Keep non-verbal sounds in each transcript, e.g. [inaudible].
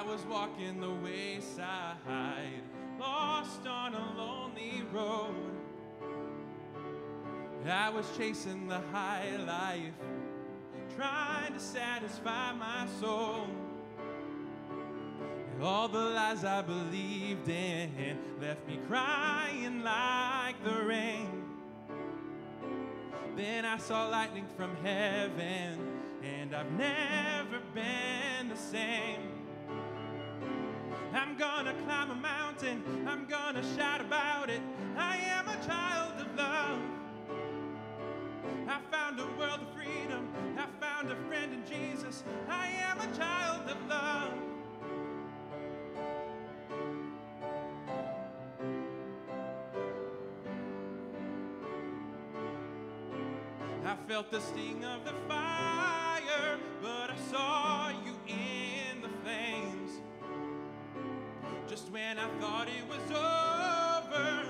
I was walking the wayside, lost on a lonely road. I was chasing the high life, trying to satisfy my soul. And All the lies I believed in left me crying like the rain. Then I saw lightning from heaven, and I've never been the same. Mountain, I'm gonna shout about it. I am a child of love. I found a world of freedom, I found a friend in Jesus. I am a child of love. I felt the sting of the fire, but I saw you Just when I thought it was over,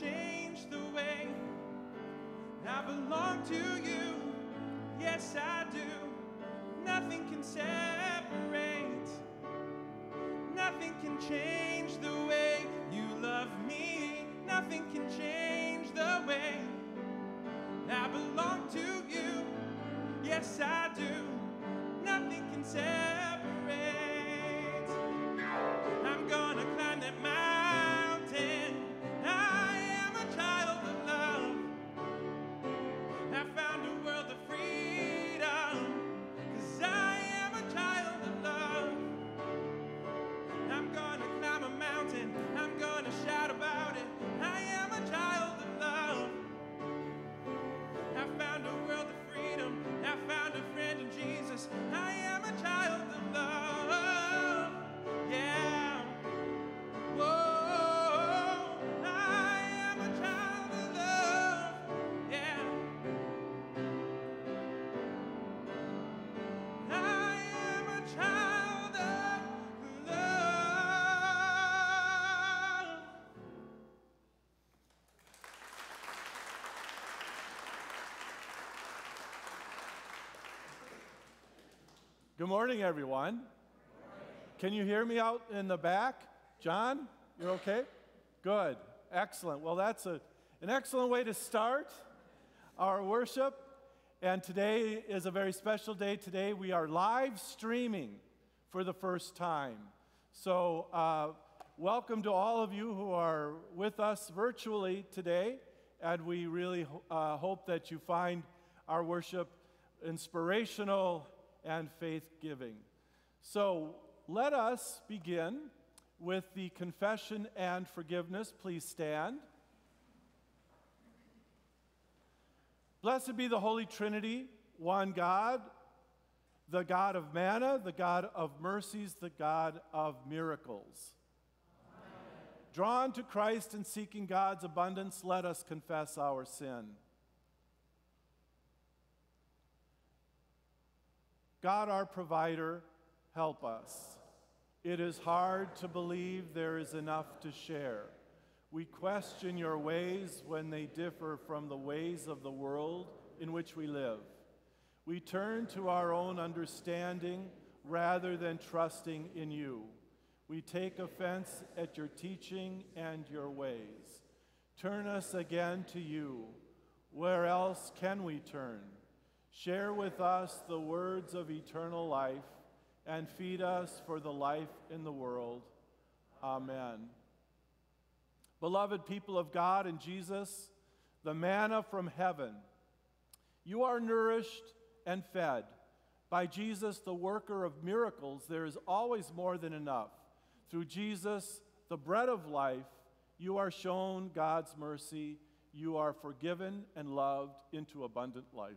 Change the way I belong to you. Yes, I do. Nothing can separate. Nothing can change the way you love me. Nothing can change the way I belong to you. Yes, I do. Nothing can separate. Good morning, everyone. Can you hear me out in the back? John, you're okay? Good. Excellent. Well, that's a, an excellent way to start our worship. And today is a very special day. Today we are live streaming for the first time. So, uh, welcome to all of you who are with us virtually today. And we really uh, hope that you find our worship inspirational and faith giving. So let us begin with the confession and forgiveness. Please stand. Blessed be the Holy Trinity, one God, the God of manna, the God of mercies, the God of miracles. Drawn to Christ and seeking God's abundance, let us confess our sin. God, our provider, help us. It is hard to believe there is enough to share. We question your ways when they differ from the ways of the world in which we live. We turn to our own understanding rather than trusting in you. We take offense at your teaching and your ways. Turn us again to you. Where else can we turn? Share with us the words of eternal life and feed us for the life in the world. Amen. Beloved people of God and Jesus, the manna from heaven, you are nourished and fed. By Jesus, the worker of miracles, there is always more than enough. Through Jesus, the bread of life, you are shown God's mercy. You are forgiven and loved into abundant life.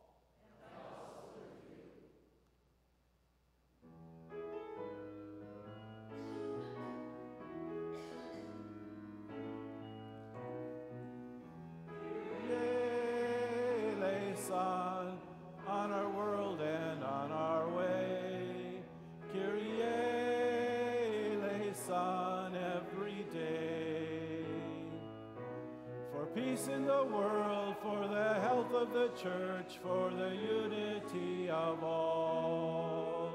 Church, for the unity of all.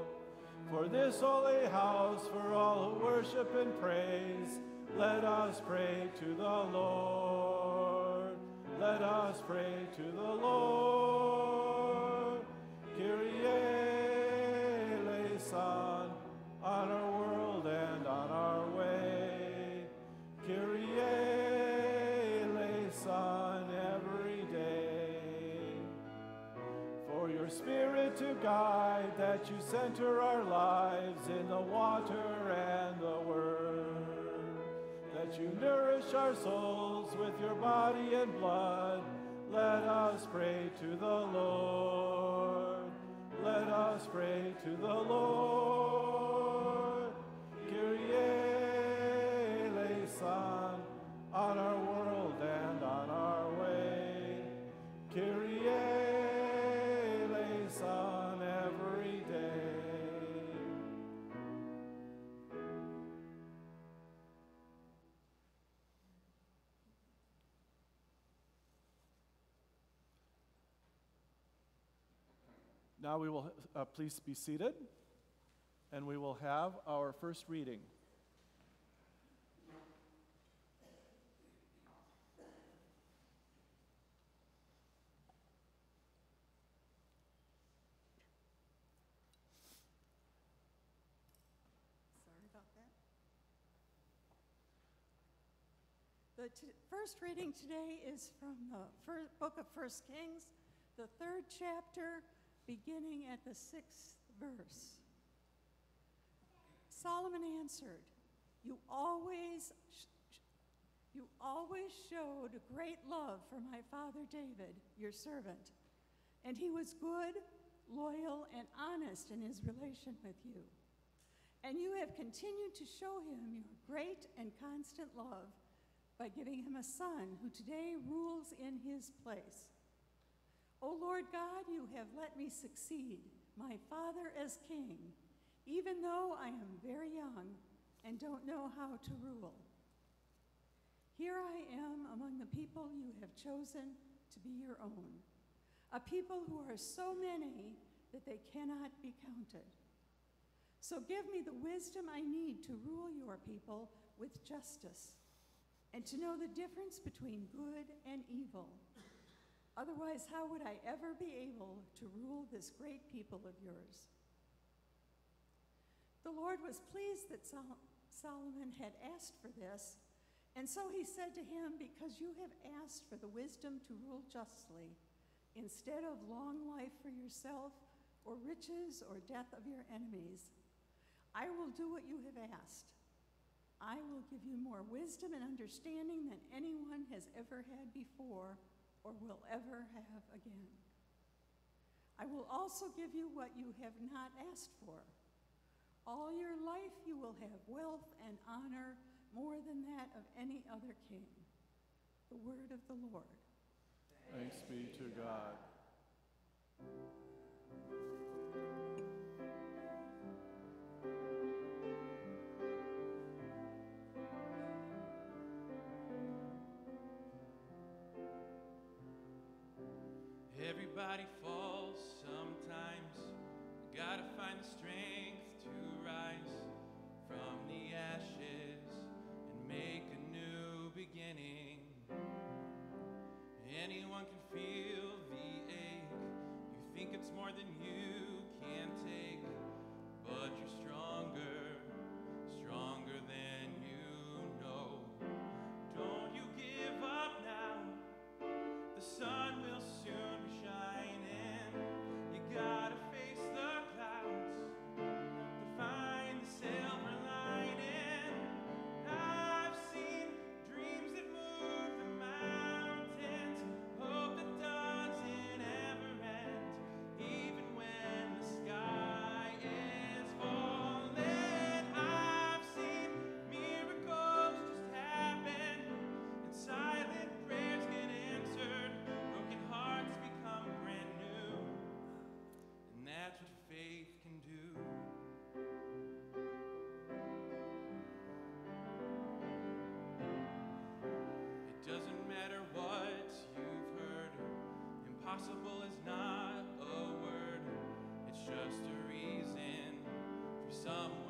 For this holy house, for all who worship and praise, let us pray to the Lord. Let us pray to the Lord. To guide, that you center our lives in the water and the word that you nourish our souls with your body and blood. Let us pray to the Lord. Let us pray to the Lord. Now we will uh, please be seated and we will have our first reading. The t- first reading today is from the book of First Kings, the third chapter, beginning at the sixth verse. Solomon answered, "You always, you always showed great love for my father David, your servant, and he was good, loyal, and honest in his relation with you." And you have continued to show him your great and constant love by giving him a son who today rules in his place. O Lord God, you have let me succeed my father as king, even though I am very young and don't know how to rule. Here I am among the people you have chosen to be your own, a people who are so many that they cannot be counted. So give me the wisdom I need to rule your people with justice and to know the difference between good and evil. Otherwise, how would I ever be able to rule this great people of yours? The Lord was pleased that Sol- Solomon had asked for this, and so he said to him, Because you have asked for the wisdom to rule justly, instead of long life for yourself, or riches, or death of your enemies, I will do what you have asked. I will give you more wisdom and understanding than anyone has ever had before or will ever have again. I will also give you what you have not asked for. All your life you will have wealth and honor more than that of any other king. The word of the Lord. Thanks be to God. Everybody falls faith can do. It doesn't matter what you've heard, impossible is not a word. It's just a reason for someone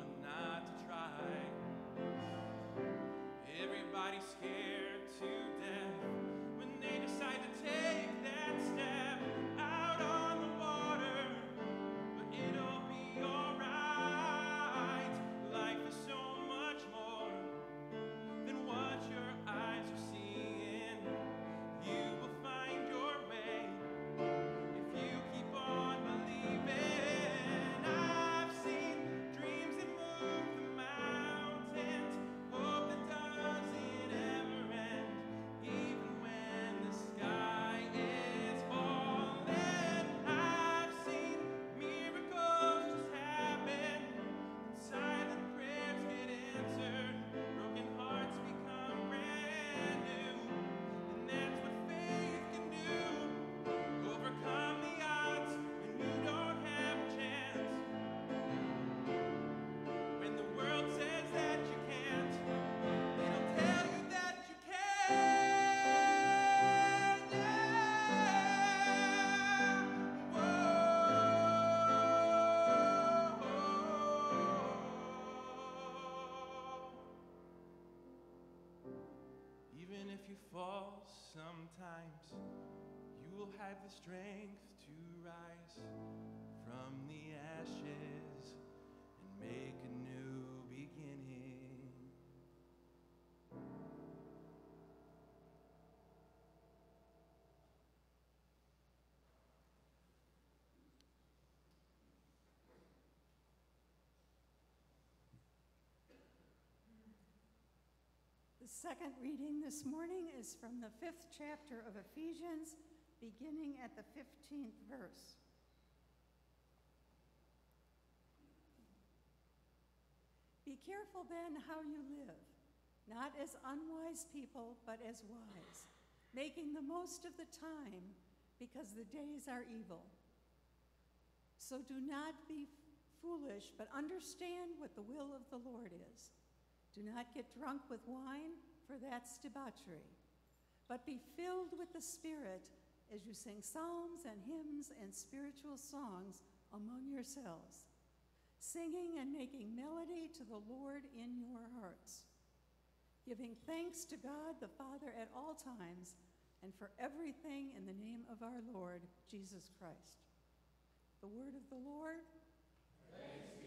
Even if you fall sometimes, you will have the strength second reading this morning is from the fifth chapter of Ephesians, beginning at the 15th verse. Be careful then how you live, not as unwise people, but as wise, making the most of the time, because the days are evil. So do not be foolish, but understand what the will of the Lord is. Do not get drunk with wine, for that's debauchery, but be filled with the Spirit as you sing psalms and hymns and spiritual songs among yourselves, singing and making melody to the Lord in your hearts, giving thanks to God the Father at all times and for everything in the name of our Lord Jesus Christ. The word of the Lord. To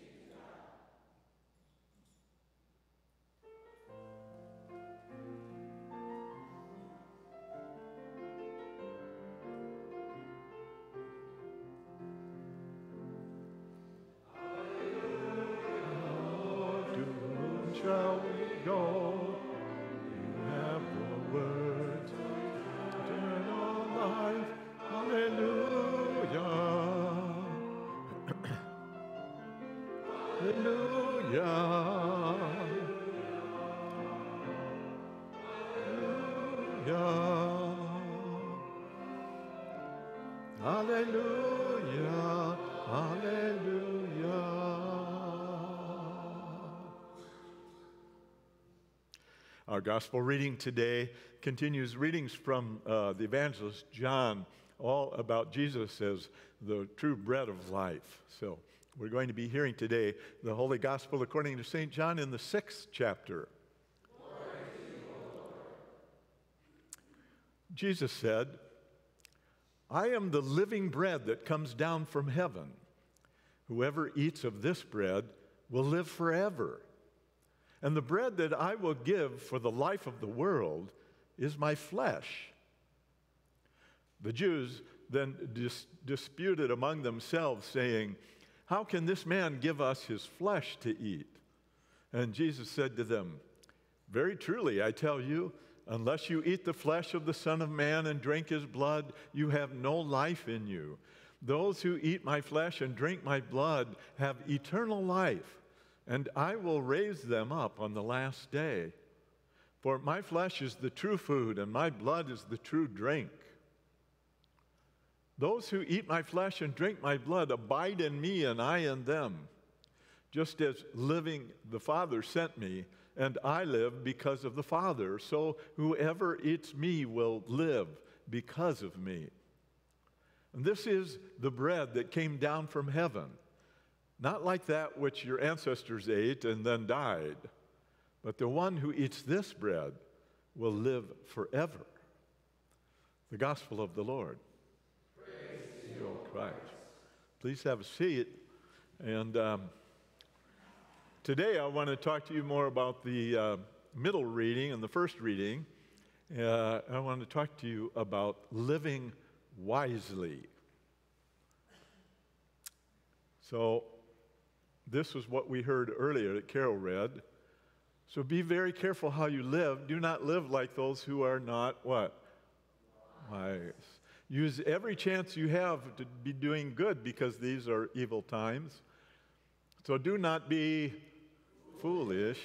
Our gospel reading today continues readings from uh, the evangelist John, all about Jesus as the true bread of life. So we're going to be hearing today the Holy Gospel according to St. John in the sixth chapter. Jesus said, I am the living bread that comes down from heaven. Whoever eats of this bread will live forever. And the bread that I will give for the life of the world is my flesh. The Jews then dis- disputed among themselves, saying, How can this man give us his flesh to eat? And Jesus said to them, Very truly, I tell you, unless you eat the flesh of the Son of Man and drink his blood, you have no life in you. Those who eat my flesh and drink my blood have eternal life, and I will raise them up on the last day. For my flesh is the true food, and my blood is the true drink. Those who eat my flesh and drink my blood abide in me, and I in them. Just as living the Father sent me, and I live because of the Father, so whoever eats me will live because of me. And this is the bread that came down from heaven, not like that which your ancestors ate and then died, but the one who eats this bread will live forever. The gospel of the Lord. Praise you, Christ. Please have a seat. And um, today I want to talk to you more about the uh, middle reading and the first reading. Uh, I want to talk to you about living wisely. So, this was what we heard earlier that Carol read. So, be very careful how you live. Do not live like those who are not what? Wise. Use every chance you have to be doing good because these are evil times. So, do not be foolish,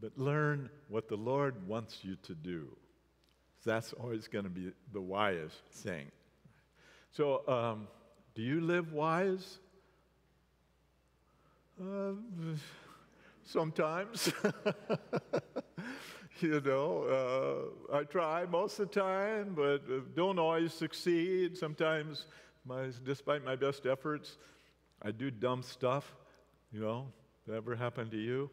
but learn what the Lord wants you to do. That's always going to be the wise thing. So, um, do you live wise? Uh, sometimes. [laughs] you know, uh, I try most of the time, but don't always succeed. Sometimes, my, despite my best efforts, I do dumb stuff. You know, that ever happened to you?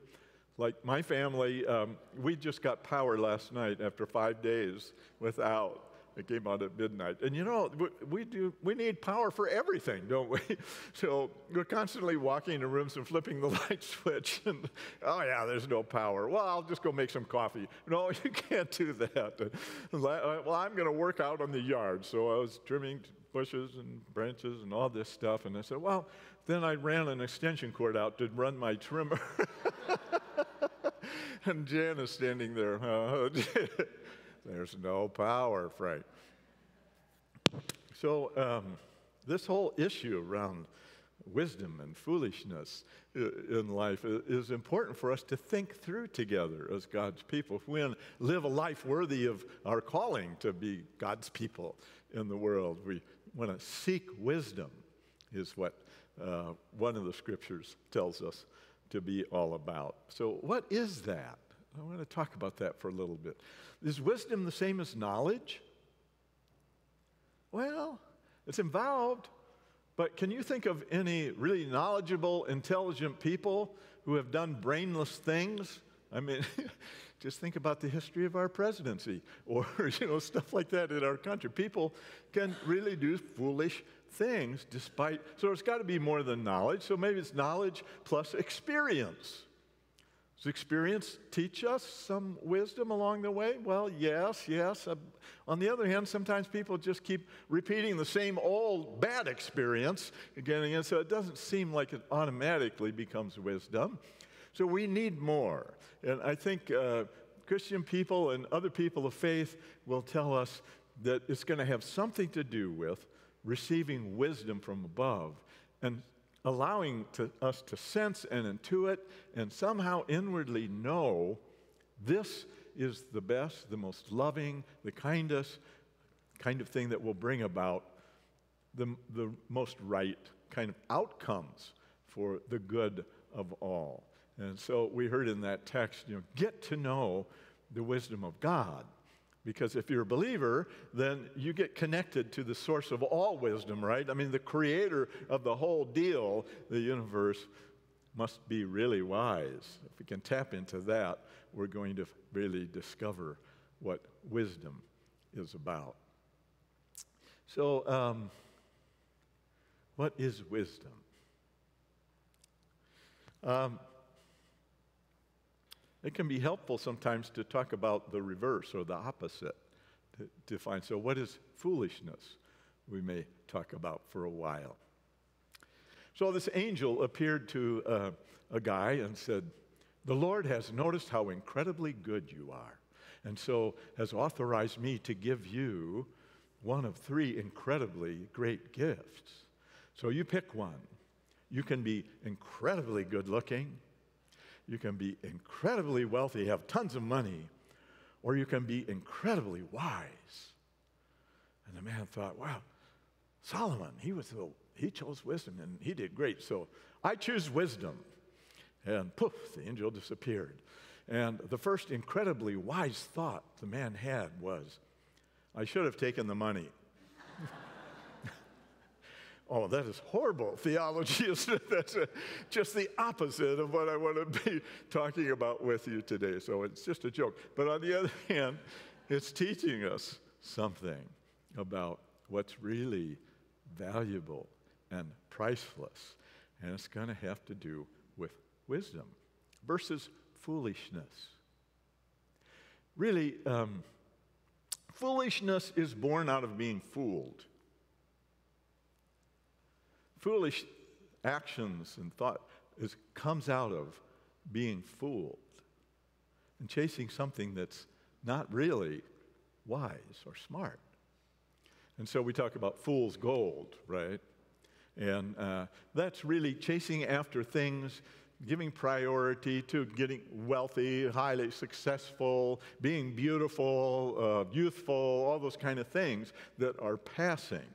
Like my family, um, we just got power last night after five days without. It came out at midnight. And you know, we, do, we need power for everything, don't we? [laughs] So we're constantly walking into rooms and flipping the [laughs] light switch. And, oh, yeah, there's no power. Well, I'll just go make some coffee. No, [laughs] you can't do that. Well, I'm going to work out on the yard. So I was trimming bushes and branches and all this stuff. And I said, well, then I ran an extension cord out to run my trimmer. [laughs] and Jan is standing there. Uh, [laughs] there's no power, Frank. So, um, this whole issue around wisdom and foolishness in life is important for us to think through together as God's people. If we live a life worthy of our calling to be God's people in the world, we want to seek wisdom, is what uh, one of the scriptures tells us to be all about. So, what is that? I want to talk about that for a little bit. Is wisdom the same as knowledge? Well, it's involved, but can you think of any really knowledgeable, intelligent people who have done brainless things? I mean, [laughs] just think about the history of our presidency or [laughs] you know stuff like that in our country. People can really do foolish things despite so it's got to be more than knowledge. So maybe it's knowledge plus experience. Does experience teach us some wisdom along the way? Well, yes, yes. Uh, on the other hand, sometimes people just keep repeating the same old bad experience again and again, so it doesn't seem like it automatically becomes wisdom. So we need more. And I think uh, Christian people and other people of faith will tell us that it's going to have something to do with receiving wisdom from above and allowing to, us to sense and intuit and somehow inwardly know this is the best, the most loving, the kindest kind of thing that will bring about the, the most right kind of outcomes for the good of all. And so we heard in that text, you know, get to know the wisdom of God. Because if you're a believer, then you get connected to the source of all wisdom, right? I mean, the creator of the whole deal, the universe, must be really wise. If we can tap into that, we're going to really discover what wisdom is about. So, um, what is wisdom? Um, it can be helpful sometimes to talk about the reverse or the opposite to, to find. So, what is foolishness? We may talk about for a while. So, this angel appeared to uh, a guy and said, The Lord has noticed how incredibly good you are, and so has authorized me to give you one of three incredibly great gifts. So, you pick one. You can be incredibly good looking you can be incredibly wealthy, have tons of money, or you can be incredibly wise. And the man thought, wow, Solomon, he was the, he chose wisdom and he did great. So I choose wisdom. And poof, the angel disappeared. And the first incredibly wise thought the man had was, I should have taken the money. [laughs] Oh, that is horrible theology, [laughs] isn't it? That's a, just the opposite of what I want to be talking about with you today. So it's just a joke. But on the other hand, it's teaching us something about what's really valuable and priceless. And it's going to have to do with wisdom versus foolishness. Really, um, foolishness is born out of being fooled foolish actions and thought is, comes out of being fooled and chasing something that's not really wise or smart. And so we talk about fool's gold, right? And uh, that's really chasing after things, giving priority to getting wealthy, highly successful, being beautiful, uh, youthful, all those kind of things that are passing.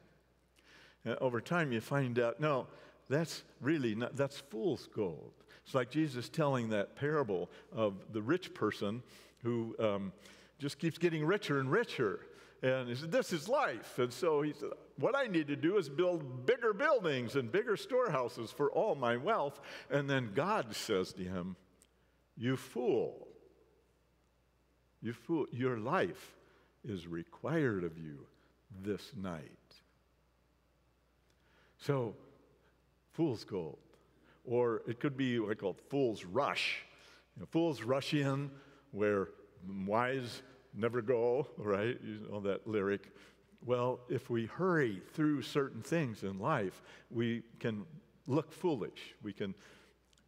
Uh, over time you find out, no, that's really not, that's fool's gold. It's like Jesus telling that parable of the rich person who um, just keeps getting richer and richer. And he said, This is life. And so he said, What I need to do is build bigger buildings and bigger storehouses for all my wealth. And then God says to him, You fool. You fool. Your life is required of you this night. So, fool's gold. Or it could be what I call fool's rush. You know, fools rush in where wise never go, [laughs] right? You know that lyric. Well, if we hurry through certain things in life, we can look foolish. We can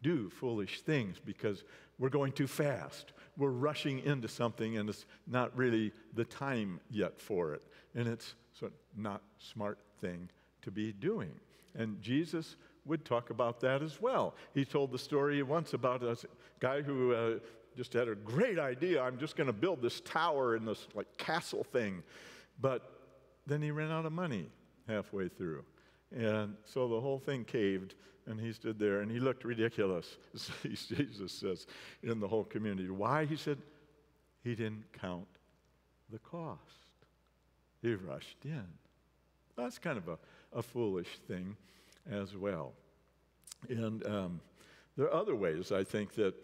do foolish things because we're going too fast. We're rushing into something and it's not really the time yet for it. And it's of not smart thing to be doing. And Jesus would talk about that as well. He told the story once about a guy who uh, just had a great idea. I'm just going to build this tower and this like castle thing. But then he ran out of money halfway through. And so the whole thing caved, and he stood there and he looked ridiculous, [laughs] Jesus says, in the whole community. Why? He said, he didn't count the cost. He rushed in. That's kind of a a foolish thing as well. And um, there are other ways, I think, that,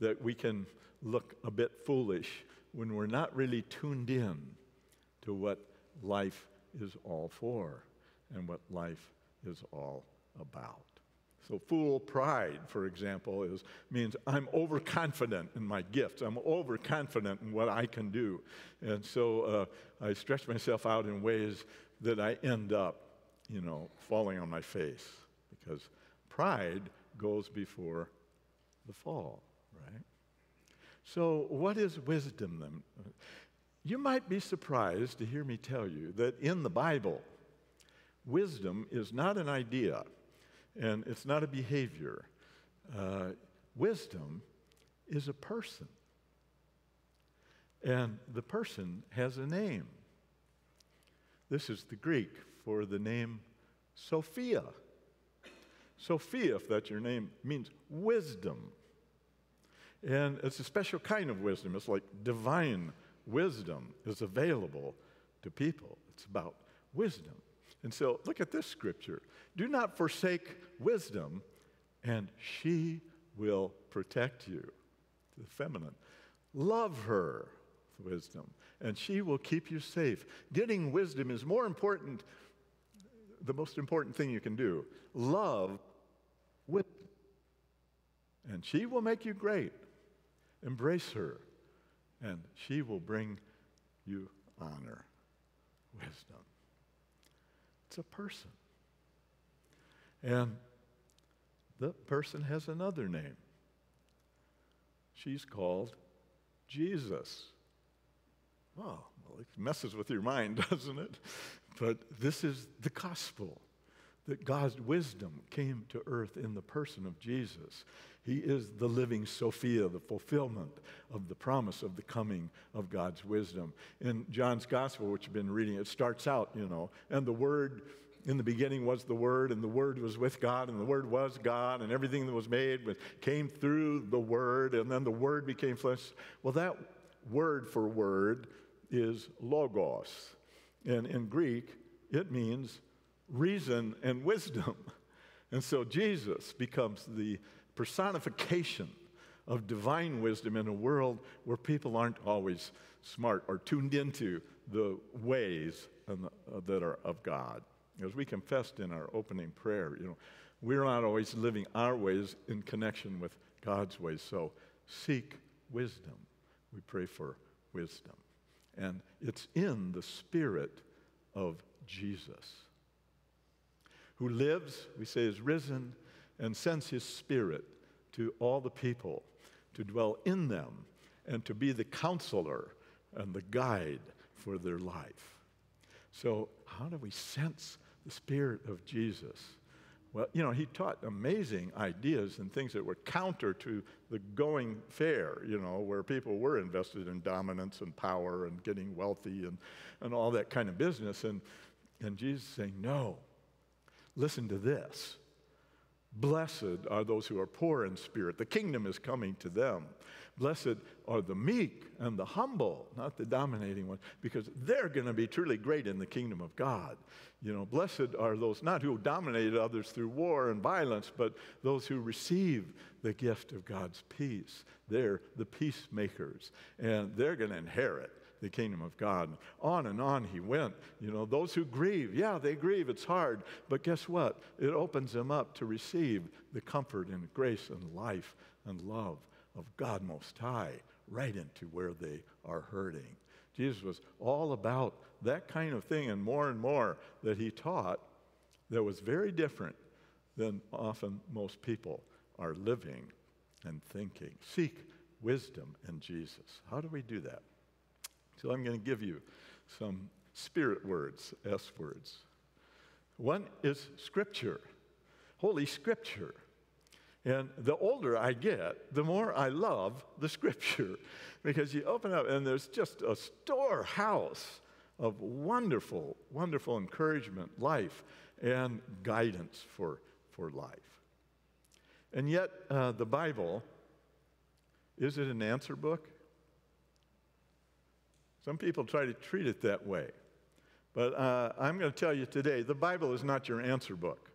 that we can look a bit foolish when we're not really tuned in to what life is all for and what life is all about. So, fool pride, for example, is, means I'm overconfident in my gifts. I'm overconfident in what I can do. And so uh, I stretch myself out in ways that I end up you know, falling on my face because pride goes before the fall, right? So, what is wisdom then? You might be surprised to hear me tell you that in the Bible, wisdom is not an idea and it's not a behavior. Uh, wisdom is a person. And the person has a name. This is the Greek for the name Sophia. Sophia, if that's your name, means wisdom. And it's a special kind of wisdom. It's like divine wisdom is available to people. It's about wisdom. And so look at this scripture. Do not forsake wisdom, and she will protect you. The feminine. Love her, wisdom, and she will keep you safe. Getting wisdom is more important the most important thing you can do. Love with, and she will make you great. Embrace her, and she will bring you honor, wisdom. It's a person. And the person has another name. She's called Jesus. Oh, well, it messes with your mind, [laughs] doesn't it? But this is the gospel that God's wisdom came to earth in the person of Jesus. He is the living Sophia, the fulfillment of the promise of the coming of God's wisdom. In John's gospel, which you've been reading, it starts out, you know, and the word in the beginning was the Word, and the Word was with God, and the Word was God, and everything that was made was, came through the Word, and then the Word became flesh. Well, that word for word is logos. And in Greek, it means reason and wisdom. [laughs] And so Jesus becomes the personification of divine wisdom in a world where people aren't always smart or tuned into the ways uh, that are of God. As we confessed in our opening prayer, you know, we're not always living our ways in connection with God's ways. So seek wisdom. We pray for wisdom. And it's in the spirit of Jesus, who lives, we say, is risen and sends his spirit to all the people to dwell in them and to be the counselor and the guide for their life. So, how do we sense the Spirit of Jesus. Well, you know, he taught amazing ideas and things that were counter to the going fair, you know, where people were invested in dominance and power and getting wealthy and, and all that kind of business. And, and Jesus saying, no, listen to this. Blessed are those who are poor in spirit. The kingdom is coming to them. Blessed are the meek and the humble, not the dominating ones, because they're going to be truly great in the kingdom of God. You know, blessed are those not who dominated others through war and violence, but those who receive the gift of God's peace. They're the peacemakers, and they're going to inherit the kingdom of God. On and on he went. You know, those who grieve, yeah, they grieve, it's hard. But guess what? It opens them up to receive the comfort and grace and life and love of God Most High right into where they are hurting. Jesus was all about that kind of thing and more and more that he taught that was very different than often most people are living and thinking. Seek wisdom in Jesus. How do we do that? So I'm going to give you some spirit words, S words. One is Scripture, Holy Scripture. And the older I get, the more I love the Scripture [laughs] because you open up and there's just a storehouse of wonderful, wonderful encouragement, life, and guidance for, for life. And yet, uh, the Bible, is it an answer book? Some people try to treat it that way. But uh, I'm going to tell you today the Bible is not your answer book.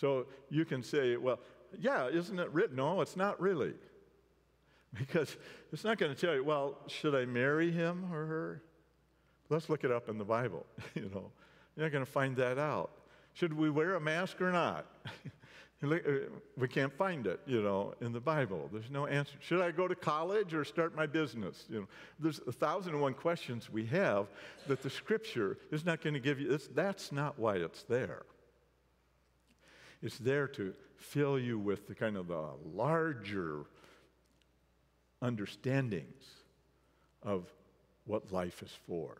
So you can say, well, yeah, isn't it written? No, it's not really. [laughs] Because it's not going to tell you, well, should I marry him or her? Let's look it up in the Bible. [laughs] you know, you're not going to find that out. Should we wear a mask or not? [laughs] Uh, we can't find it, you know, in the Bible. There's no answer. Should I go to college or start my business? You know, there's a thousand and one questions we have that the Scripture is not going to give you. that's not why it's there. It's there to fill you with the kind of the larger understandings of what life is for,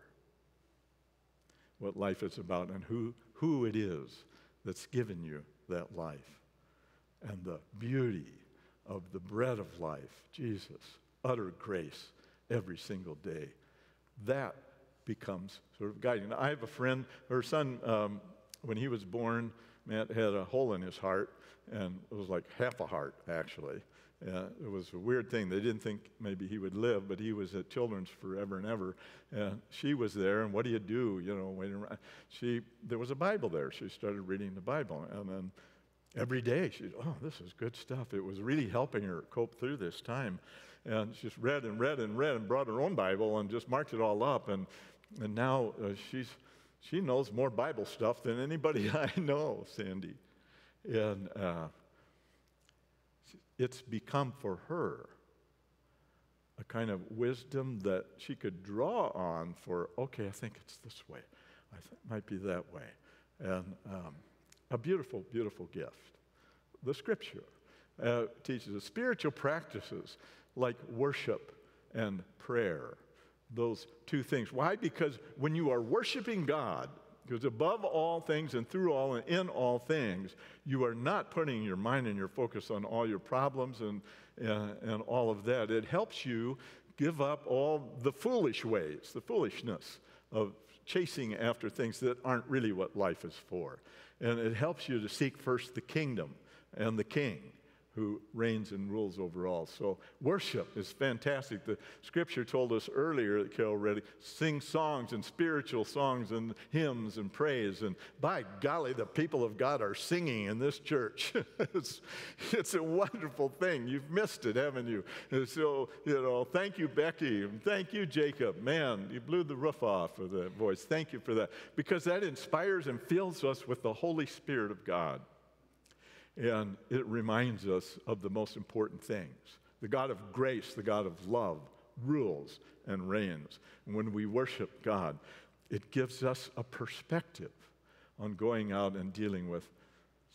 what life is about, and who, who it is that's given you that life and the beauty of the bread of life, Jesus, utter grace every single day. That becomes sort of guiding. I have a friend, her son, um, when he was born, Matt had a hole in his heart, and it was like half a heart, actually. Uh, it was a weird thing. They didn't think maybe he would live, but he was at Children's forever and ever. And she was there, and what do you do? You know, waiting around. She, there was a Bible there. She started reading the Bible, and then every day. She, oh, this is good stuff. It was really helping her cope through this time. And she just read and read and read and brought her own Bible and just marked it all up. And, and now uh, she's She knows more Bible stuff than anybody [laughs] I know, Sandy. And uh, it's become for her a kind of wisdom that she could draw on for, okay, I think it's this way. I think it might be that way. And um, a beautiful, beautiful gift. The scripture uh, teaches us spiritual practices like worship and prayer. Those two things. Why? Because when you are worshiping God, because above all things and through all and in all things, you are not putting your mind and your focus on all your problems and, uh, and all of that. It helps you give up all the foolish ways, the foolishness of chasing after things that aren't really what life is for. And it helps you to seek first the kingdom and the king who reigns and rules over all. So worship is fantastic. The scripture told us earlier that Carol read, sing songs and spiritual songs and hymns and praise. And by golly, the people of God are singing in this church. [laughs] it's, it's a wonderful thing. You've missed it, haven't you? And so, you know, thank you, Becky. Thank you, Jacob. Man, you blew the roof off of that voice. Thank you for that. Because that inspires and fills us with the Holy Spirit of God. And it reminds us of the most important things. The God of grace, the God of love, rules and reigns. And when we worship God, it gives us a perspective on going out and dealing with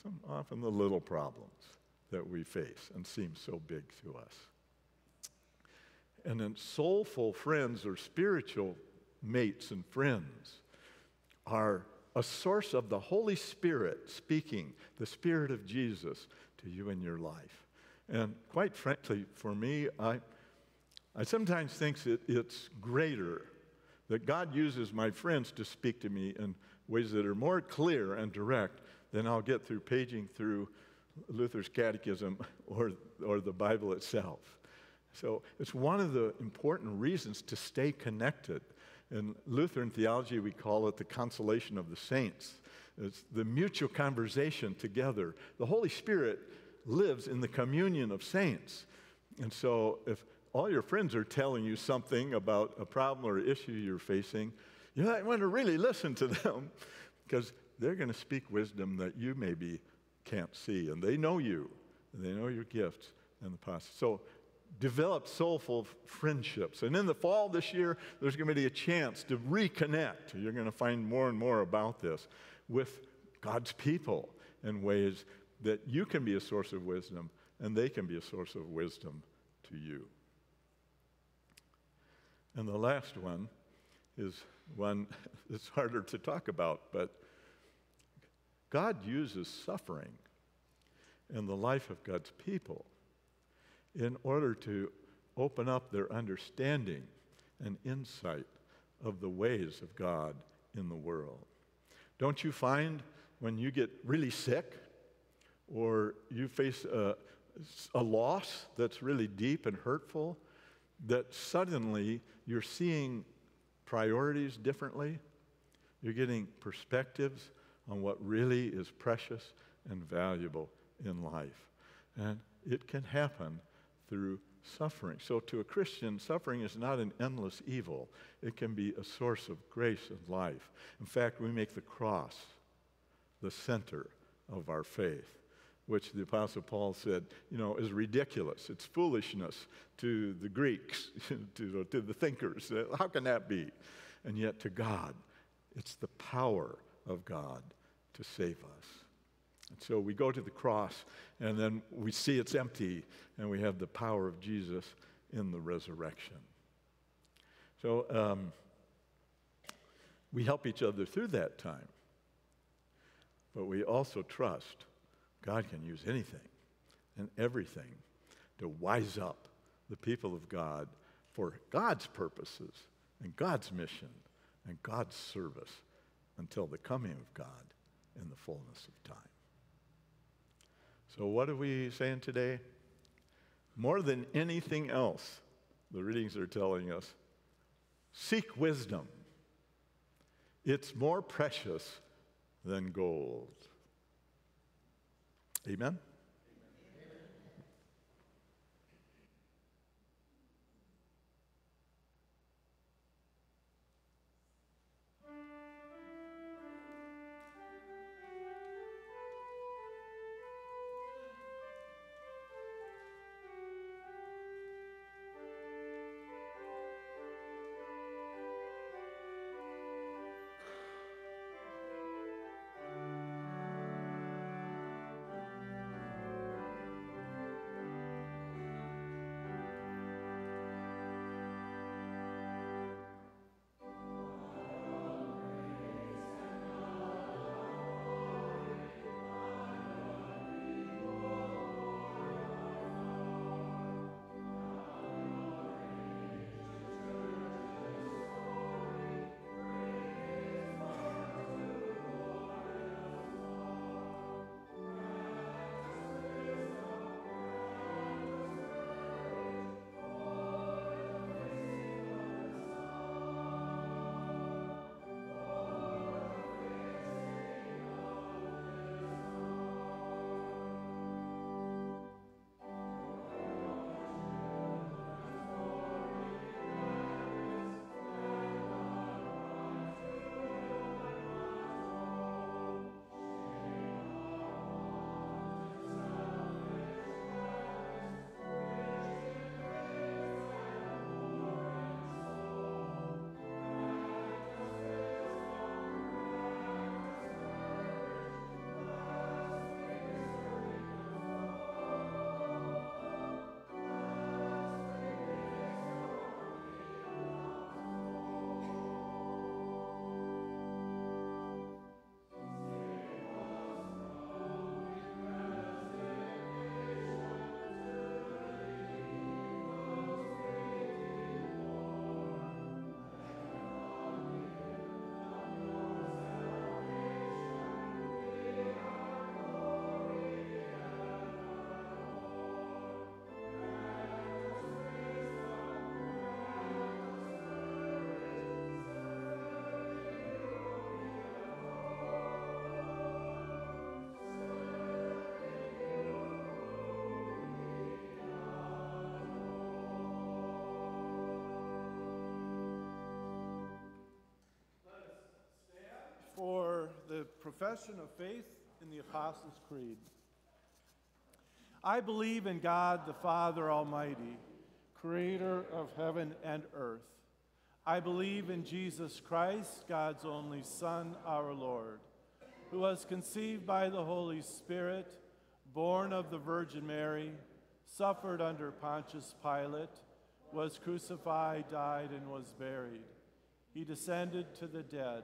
some often the little problems that we face and seem so big to us. And then soulful friends or spiritual mates and friends are a source of the Holy Spirit speaking, the Spirit of Jesus to you in your life. And quite frankly, for me, I, I sometimes think it, it's greater that God uses my friends to speak to me in ways that are more clear and direct than I'll get through paging through Luther's catechism or, or the Bible itself. So it's one of the important reasons to stay connected in Lutheran theology, we call it the consolation of the saints. It's the mutual conversation together. The Holy Spirit lives in the communion of saints. And so, if all your friends are telling you something about a problem or issue you're facing, you might want to really listen to them [laughs] because they're going to speak wisdom that you maybe can't see. And they know you, and they know your gifts and the past. So, develop soulful friendships. And in the fall this year, there's going to be a chance to reconnect. You're going to find more and more about this with God's people in ways that you can be a source of wisdom and they can be a source of wisdom to you. And the last one is one [laughs] that's harder to talk about, but God uses suffering in the life of God's people in order to open up their understanding and insight of the ways of God in the world. Don't you find when you get really sick or you face a, a loss that's really deep and hurtful that suddenly you're seeing priorities differently? You're getting perspectives on what really is precious and valuable in life. And it can happen through suffering. So, to a Christian, suffering is not an endless evil, it can be a source of grace and life. In fact, we make the cross the center of our faith, which the Apostle Paul said, you know, is ridiculous. It's foolishness to the Greeks, [laughs] to, to the thinkers. How can that be? And yet, to God, it's the power of God to save us. And so we go to the cross, and then we see it's empty, and we have the power of Jesus in the resurrection. So um, we help each other through that time. But we also trust God can use anything and everything to wise up the people of God for God's purposes and God's mission and God's service until the coming of God in the fullness of time. So, what are we saying today? More than anything else, the readings are telling us seek wisdom. It's more precious than gold. Amen? Profession of faith in the Apostles' Creed. I believe in God the Father Almighty, creator of heaven and earth. I believe in Jesus Christ, God's only Son, our Lord, who was conceived by the Holy Spirit, born of the Virgin Mary, suffered under Pontius Pilate, was crucified, died, and was buried. He descended to the dead.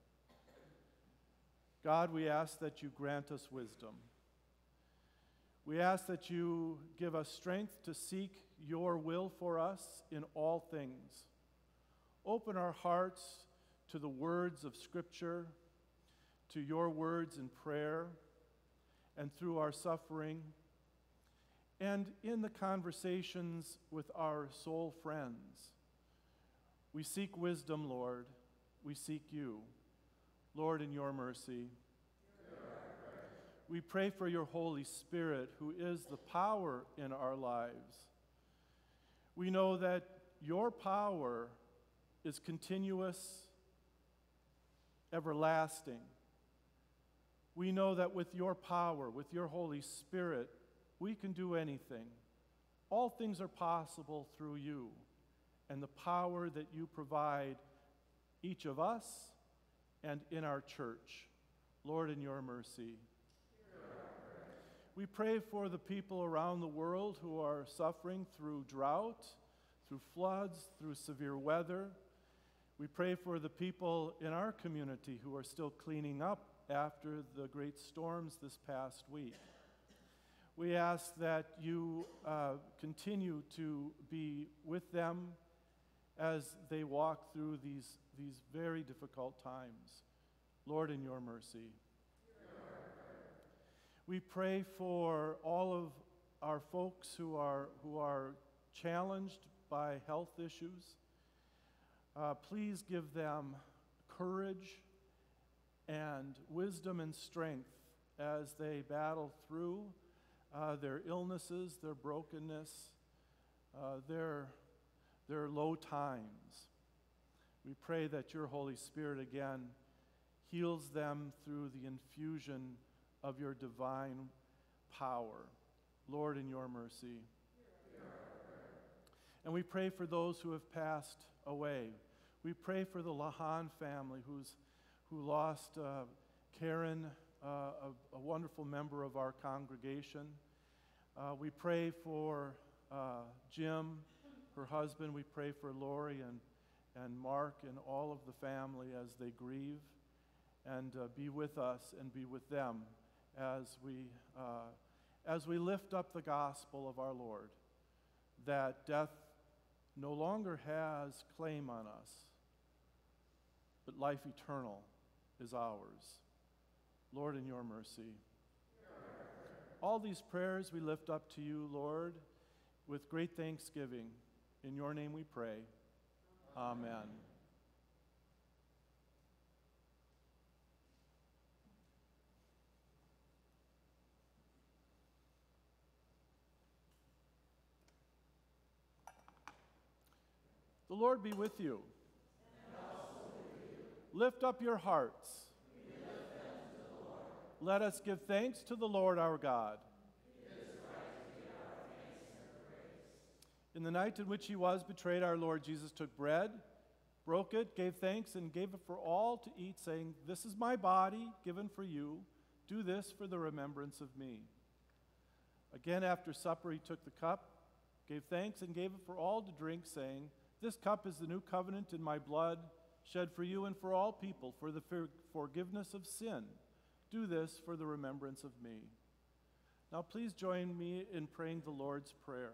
God, we ask that you grant us wisdom. We ask that you give us strength to seek your will for us in all things. Open our hearts to the words of Scripture, to your words in prayer, and through our suffering, and in the conversations with our soul friends. We seek wisdom, Lord. We seek you. Lord, in your mercy. We pray for your Holy Spirit, who is the power in our lives. We know that your power is continuous, everlasting. We know that with your power, with your Holy Spirit, we can do anything. All things are possible through you and the power that you provide each of us and in our church. Lord, in your mercy. We pray for the people around the world who are suffering through drought, through floods, through severe weather. We pray for the people in our community who are still cleaning up after the great storms this past week. We ask that you uh, continue to be with them as they walk through these, these very difficult times. Lord, in your mercy. We pray for all of our folks who are, who are challenged by health issues. Uh, please give them courage and wisdom and strength as they battle through uh, their illnesses, their brokenness, uh, their their low times. We pray that your Holy Spirit again heals them through the infusion of your divine power. Lord, in your mercy. And we pray for those who have passed away. We pray for the Lahan family who's, who lost uh, Karen, uh, a, a, wonderful member of our congregation. Uh, we pray for uh, Jim her husband. We pray for Lori and, and Mark and all of the family as they grieve. And uh, be with us and be with them as we, uh, as we lift up the gospel of our Lord, that death no longer has claim on us, but life eternal is ours. Lord, in your mercy. All these prayers we lift up to you, Lord, with great thanksgiving. In your name we pray. Amen. The Lord be with you. Lift up your hearts. Let us give thanks to the Lord our God. In the night in which he was betrayed, our Lord Jesus took bread, broke it, gave thanks, and gave it for all to eat, saying, This is my body given for you. Do this for the remembrance of me. Again, after supper, he took the cup, gave thanks, and gave it for all to drink, saying, This cup is the new covenant in my blood, shed for you and for all people for the forgiveness of sin. Do this for the remembrance of me. Now, please join me in praying the Lord's Prayer.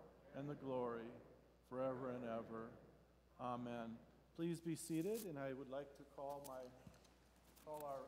and the glory, forever and ever. Amen. Please be seated, and I would like to call my call our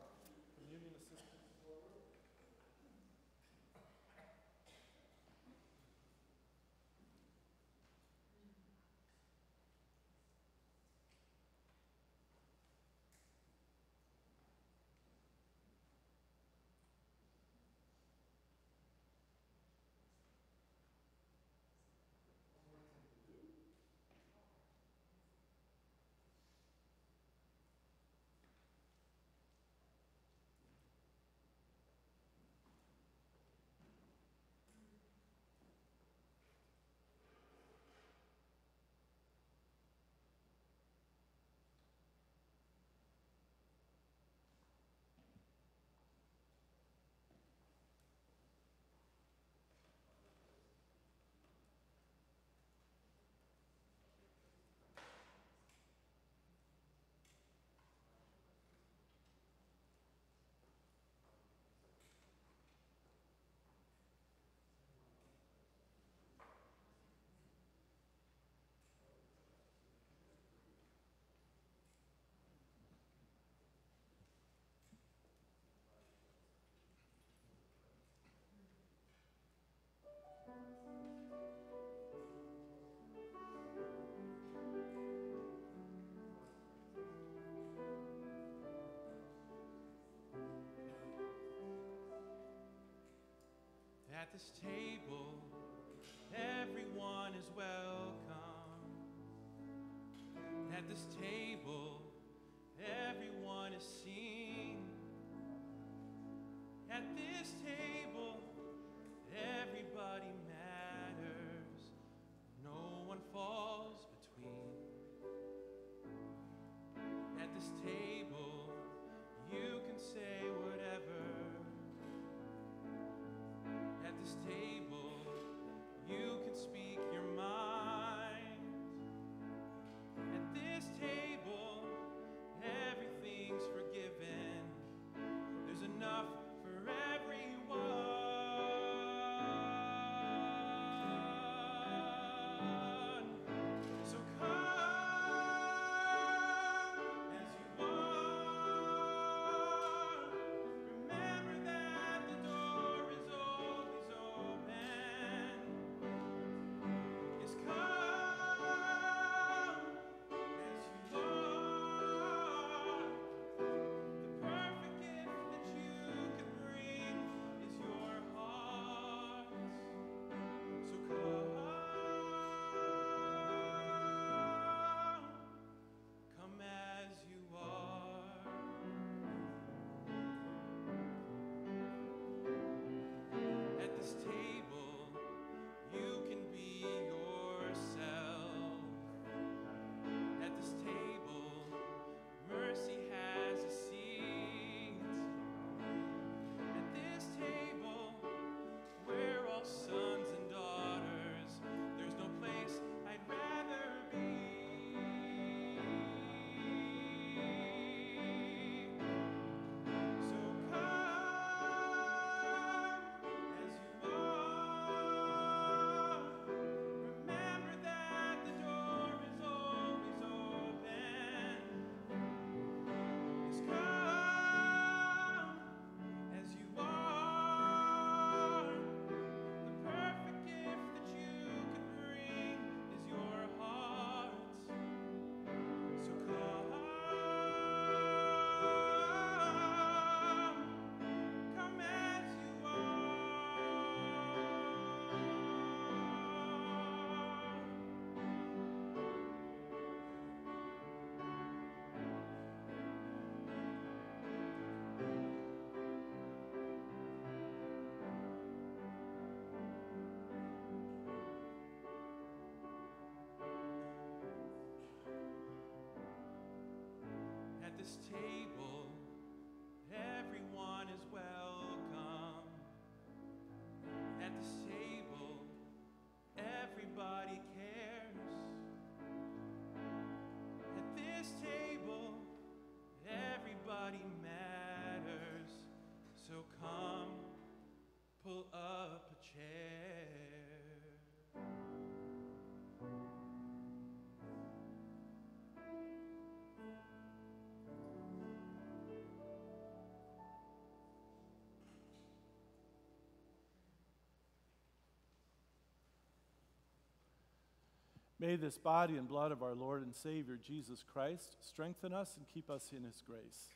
this table, this table. May this body and blood of our Lord and Savior Jesus Christ strengthen us and keep us in his grace.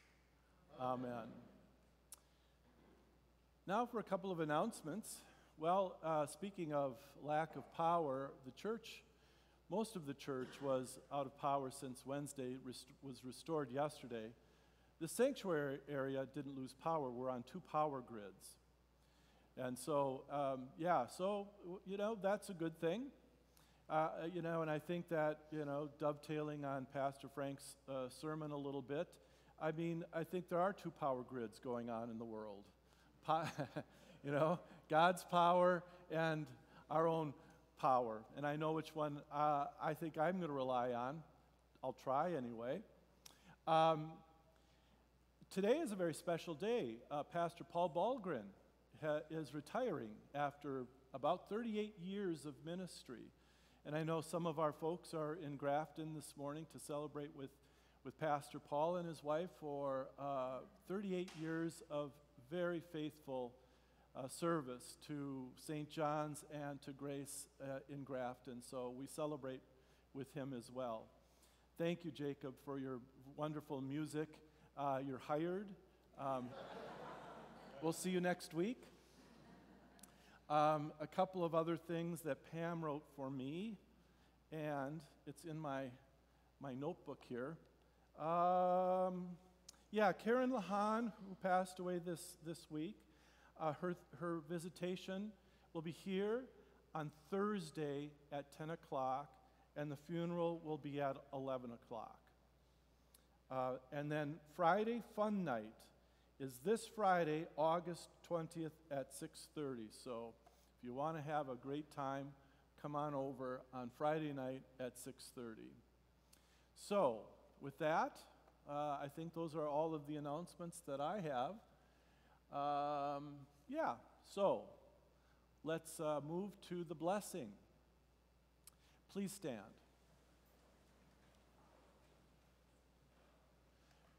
Amen. Now for a couple of announcements. Well, uh, speaking of lack of power, the church, most of the church was out of power since Wednesday, rest- was restored yesterday. The sanctuary area didn't lose power. We're on two power grids. And so, um, yeah, so, you know, that's a good thing. Uh, you know, and I think that, you know, dovetailing on Pastor Frank's uh, sermon a little bit, I mean, I think there are two power grids going on in the world. Po- [laughs] you know, God's power and our own power. And I know which one uh, I think I'm going to rely on. I'll try anyway. Um, today is a very special day. Uh, Pastor Paul Balgren ha- is retiring after about 38 years of ministry. And I know some of our folks are in Grafton this morning to celebrate with, with Pastor Paul and his wife for uh, 38 years of very faithful uh, service to St. John's and to Grace uh, in Grafton. So we celebrate with him as well. Thank you, Jacob, for your wonderful music. Uh, you're hired. Um, [laughs] we'll see you next week. Um, a couple of other things that Pam wrote for me, and it's in my, my notebook here. Um, yeah, Karen Lahan, who passed away this, this week, uh, her, her visitation will be here on Thursday at 10 o'clock, and the funeral will be at 11 o'clock. Uh, and then Friday Fun Night is this Friday, August 20th at 6:30. So if you want to have a great time, come on over on Friday night at 6:30. So with that, uh, I think those are all of the announcements that I have. Um, yeah. So let's uh, move to the blessing. Please stand.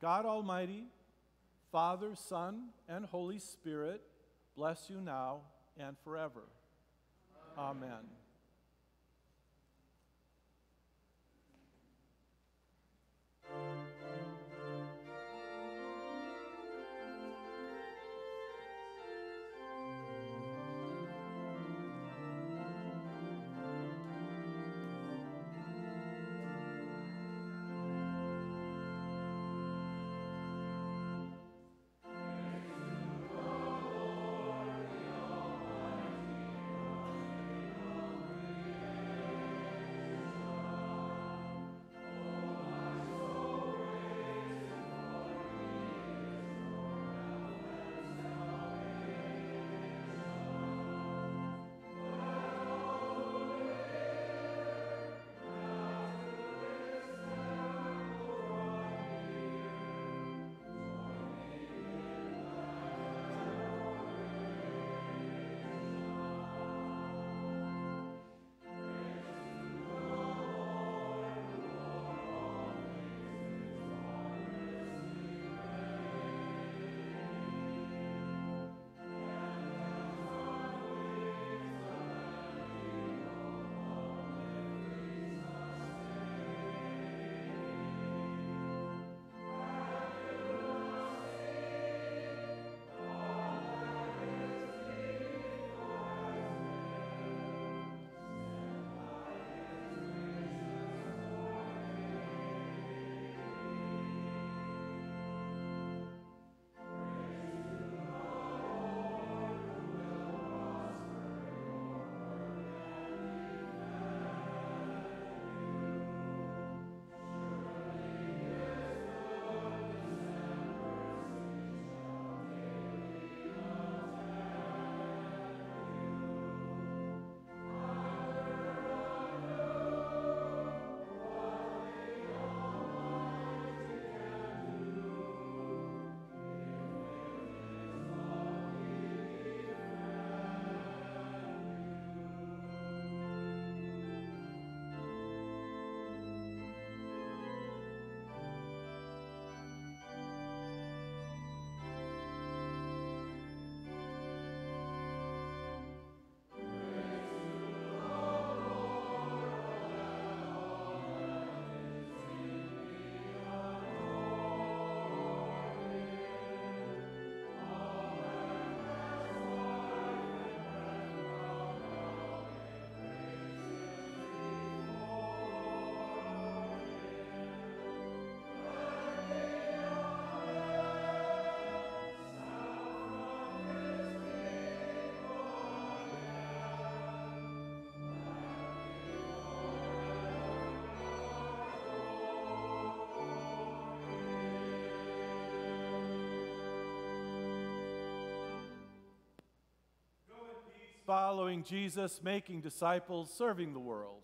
God Almighty, Father, Son, and Holy Spirit, bless you now and forever. Amen. Oh, following Jesus, making disciples, serving the world.